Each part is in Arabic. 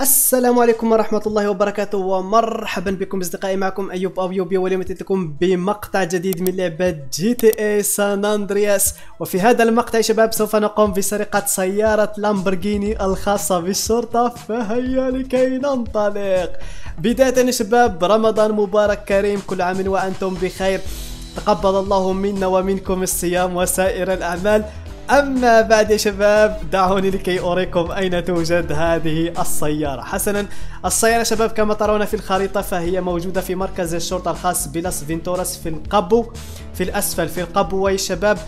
السلام عليكم ورحمة الله وبركاته ومرحبا بكم أصدقائي. معكم أيوب أويوبي واليوم أتيت لكم بمقطع جديد من لعبة GTA San Andreas وفي هذا المقطع يا شباب سوف نقوم بسرقة سيارة لامبرجيني الخاصة بالشرطة فهيا لكي ننطلق. بداية يا شباب رمضان مبارك كريم كل عام وأنتم بخير. تقبل الله منا ومنكم الصيام وسائر الأعمال. أما بعد يا شباب دعوني لكي أريكم أين توجد هذه السيارة. حسنا السيارة شباب كما ترون في الخريطة فهي موجودة في مركز الشرطة الخاص بلاس فينتورس في القبو في الأسفل في القبو. يا شباب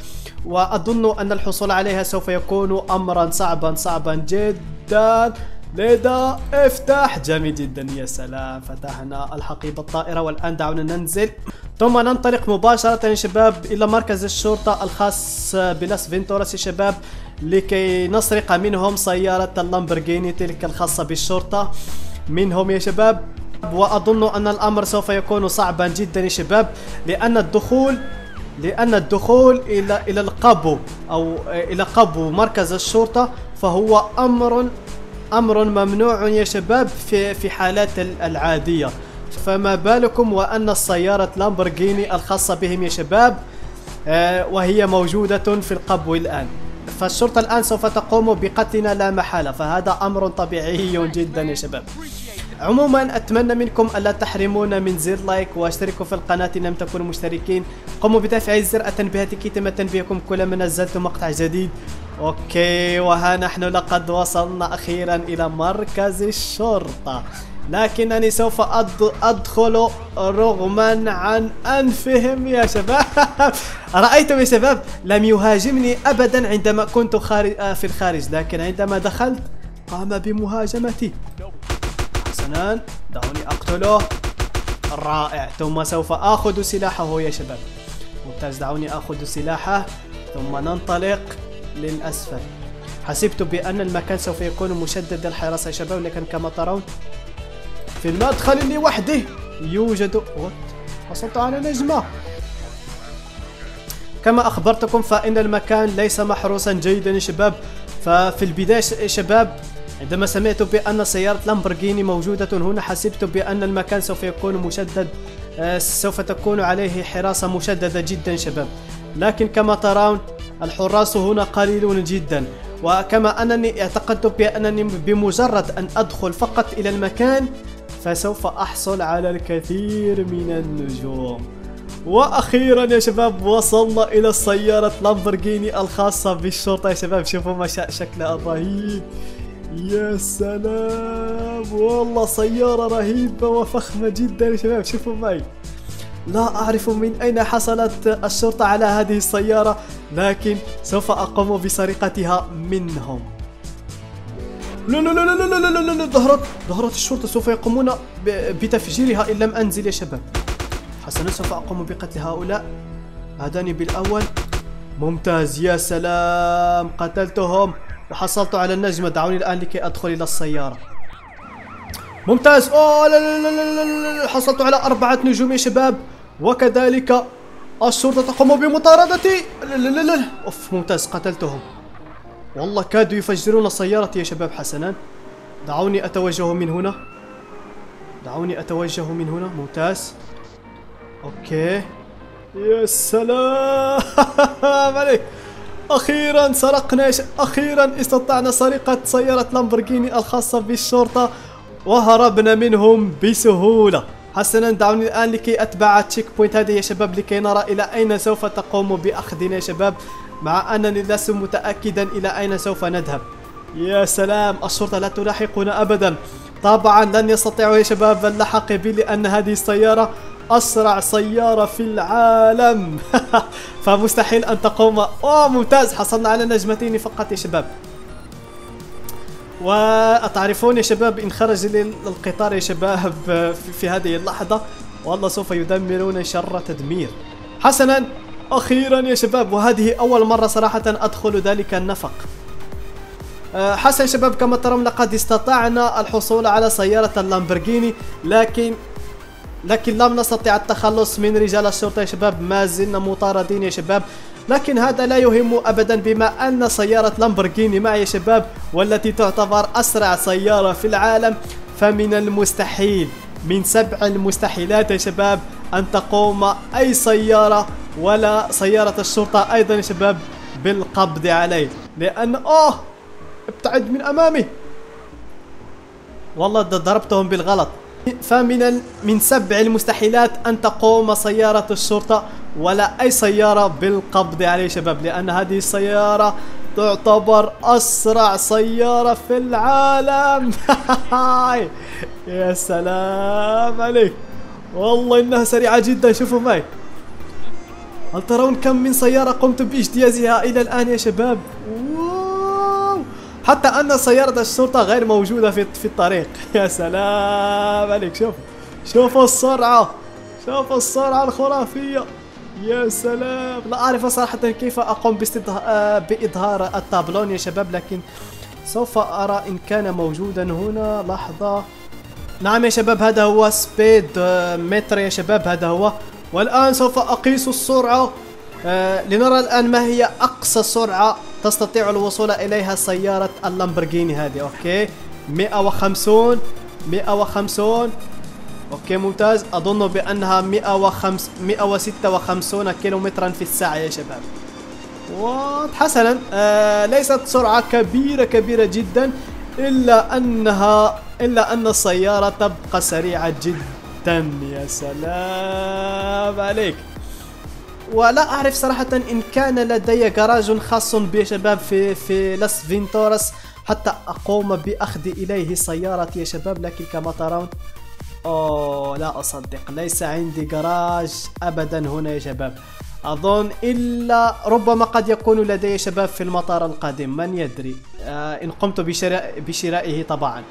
وأظن أن الحصول عليها سوف يكون أمرا صعبا صعبا جدا. لذا افتح جميل جدا يا سلام. فتحنا الحقيبة الطائرة والآن دعونا ننزل. ثم ننطلق مباشرة يا شباب إلى مركز الشرطة الخاص بلاس فينتورس يا شباب لكي نسرق منهم سيارة اللامبرجيني تلك الخاصة بالشرطة. منهم يا شباب وأظن أن الأمر سوف يكون صعبا جدا يا شباب لأن الدخول لأن الدخول إلى إلى القبو أو إلى قبو مركز الشرطة فهو أمر أمر ممنوع يا شباب في في حالات العادية. فما بالكم وأن السيارة لامبورغيني الخاصة بهم يا شباب آه، وهي موجودة في القبو الآن. فالشرطة الآن سوف تقوم بقتلنا لا محالة فهذا أمر طبيعي جدا يا شباب. عموما أتمنى منكم ألا تحرمونا من زر like واشتركوا في القناة إن لم تكونوا مشتركين. قوموا بتفعيل زر التنبيهات كي يتم تنبيهكم كلما نزلت مقطع جديد. okay وها نحن لقد وصلنا أخيرا إلى مركز الشرطة. لكنني سوف أدخل رغما عن أنفهم يا شباب. رايتم يا شباب لم يهاجمني ابدا عندما كنت خارج في الخارج لكن عندما دخلت قام بمهاجمتي. حسنا دعوني أقتله. رائع. ثم سوف آخذ سلاحه يا شباب. ممتاز. دعوني آخذ سلاحه. ثم ننطلق للأسفل. حسبت بأن المكان سوف يكون مشدد الحراسة يا شباب لكن كما ترون في المدخل اللي وحده يوجد وات حصلت على نجمة. كما أخبرتكم فإن المكان ليس محروسا جيدا يا شباب. ففي البداية شباب عندما سمعت بأن سيارة لامبرجيني موجودة هنا حسبت بأن المكان سوف يكون مشدد آه، سوف تكون عليه حراسة مشددة جدا شباب. لكن كما ترون الحراس هنا قليلون جدا. وكما أنني اعتقدت بأنني بمجرد أن أدخل فقط إلى المكان فسوف أحصل على الكثير من النجوم. وأخيرا يا شباب وصلنا إلى السيارة لامبورغيني الخاصة بالشرطة. يا شباب شوفوا ما شكلها الرهيب يا سلام. والله سيارة رهيبة وفخمة جدا يا شباب. شوفوا معي. لا أعرف من أين حصلت الشرطة على هذه السيارة لكن سوف أقوم بسرقتها منهم. لا لا لا لا لا لا لا لا ظهرت ظهرت الشرطة سوف يقومون بتفجيرها إن لم أنزل يا شباب. حسنا سوف أقوم بقتل هؤلاء. هذان بالأول. ممتاز يا سلام. قتلتهم. وحصلت على النجمة دعوني الآن لكي أدخل إلى السيارة. ممتاز. أوه لا لا لا لا لا لا حصلت على أربعة نجوم يا شباب. وكذلك الشرطة تقوم بمطاردتي. لا لا لا لا. أوف ممتاز. قتلتهم. والله كادوا يفجرون سيارتي يا شباب حسنا. دعوني أتوجه من هنا. دعوني أتوجه من هنا. ممتاز. أوكي. يا سلام. عليك. أخيرا سرقنا أخيرا استطعنا سرقة سيارة لامبورغيني الخاصة بالشرطة وهربنا منهم بسهولة. حسنا دعوني الآن لكي أتبع ال checkpoint هذه يا شباب لكي نرى إلى أين سوف تقوم بأخذنا يا شباب. مع أنني لست متأكدا إلى أين سوف نذهب. يا سلام الشرطة لا تلاحقنا أبدا. طبعا لن يستطيعوا يا شباب اللحق بي لأن هذه السيارة أسرع سيارة في العالم. فمستحيل أن تقوم. أوه ممتاز. حصلنا على نجمتين فقط يا شباب. وتعرفون يا شباب إن خرج لي القطار يا شباب في هذه اللحظة. والله سوف يدمرون شر تدمير. حسنا. أخيرا يا شباب وهذه أول مرة صراحة أدخل ذلك النفق. آه، حسنا شباب كما ترون لقد استطعنا الحصول على سيارة اللامبرجيني لكن لكن لم نستطع التخلص من رجال الشرطة يا شباب. ما زلنا مطاردين يا شباب. لكن هذا لا يهم أبدا بما أن سيارة لامبورغيني معي يا شباب والتي تعتبر أسرع سيارة في العالم فمن المستحيل من سبع المستحيلات يا شباب أن تقوم أي سيارة ولا سيارة الشرطة أيضا يا شباب بالقبض عليه. لأن أوه! ابتعد من أمامي. والله ضربتهم بالغلط. فمن من سبع المستحيلات أن تقوم سيارة الشرطة ولا أي سيارة بالقبض عليه شباب لأن هذه السيارة تعتبر أسرع سيارة في العالم. يا سلام عليك. والله إنها سريعة جدا شوفوا معي. هل ترون كم من سيارة قمت بإجتيازها إلى الآن يا شباب؟ حتى أن سيارة الشرطة غير موجودة في في الطريق. يا سلام عليك. شوف شوف السرعة شوف السرعة الخرافية. يا سلام. لا أعرف صراحة كيف أقوم آه، بإظهار التابلون يا شباب لكن سوف أرى إن كان موجودا هنا. لحظة. نعم يا شباب هذا هو سبيد آه، متر يا شباب هذا هو. والآن سوف أقيس السرعة. لنرى الآن ما هي أقصى سرعة تستطيع الوصول إليها سيارة اللامبرجيني هذه. Okay. 150 150 okay ممتاز. أظن بأنها 105 156 كيلومترا في الساعة يا شباب. حسنا. آه ليست سرعة كبيرة كبيرة جدا إلا أنها إلا أن السيارة تبقى سريعة جدا يا سلام عليك. ولا أعرف صراحة إن كان لدي جراج خاص بي شباب في في لاس فينتورس حتى أقوم بأخذ إليه سيارتي يا شباب لكن كما ترون أوه لا أصدق ليس عندي جراج ابدا هنا يا شباب. أظن إلا ربما قد يكون لدي شباب في المطار القادم من يدري. آه إن قمت بشراء بشرائه طبعا.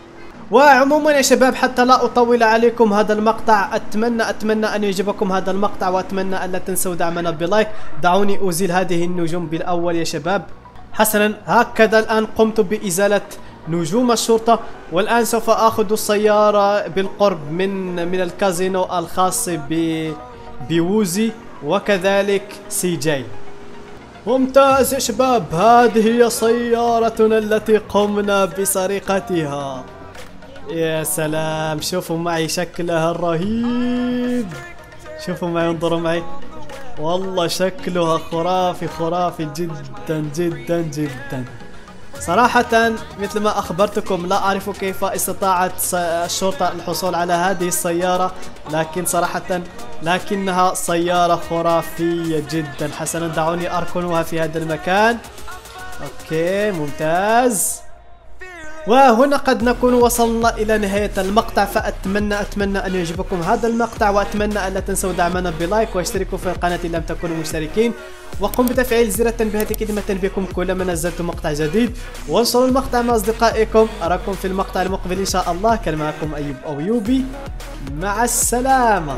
وعموما يا شباب حتى لا أطول عليكم هذا المقطع. أتمنى أتمنى أن يعجبكم هذا المقطع وأتمنى أن لا تنسوا دعمنا ب like. دعوني أزيل هذه النجوم بالأول يا شباب. حسنا هكذا الآن قمت بإزالة نجوم الشرطة والآن سوف أخذ السيارة بالقرب من من الكازينو الخاص ب Woozie وكذلك CJ. ممتاز يا شباب هذه هي سيارتنا التي قمنا بسرقتها. يا سلام. شوفوا معي شكلها الرهيب. شوفوا معي انظروا معي. والله شكلها خرافي خرافي جدا جدا جدا. صراحة مثل ما أخبرتكم لا أعرف كيف استطاعت الشرطة الحصول على هذه السيارة لكن صراحة لكنها سيارة خرافية جدا. حسنا دعوني أركنها في هذا المكان. Okay ممتاز. وهنا قد نكون وصلنا إلى نهاية المقطع فأتمنى أتمنى أن يعجبكم هذا المقطع وأتمنى أن لا تنسوا دعمنا ب like واشتركوا في القناة إن لم تكونوا مشتركين. وقم بتفعيل زر التنبيهات كلمة تنبيهكم كلما نزلت مقطع جديد. وانشروا المقطع مع أصدقائكم. أراكم في المقطع المقبل إن شاء الله. كان معكم أيوب أويوبي مع السلامة.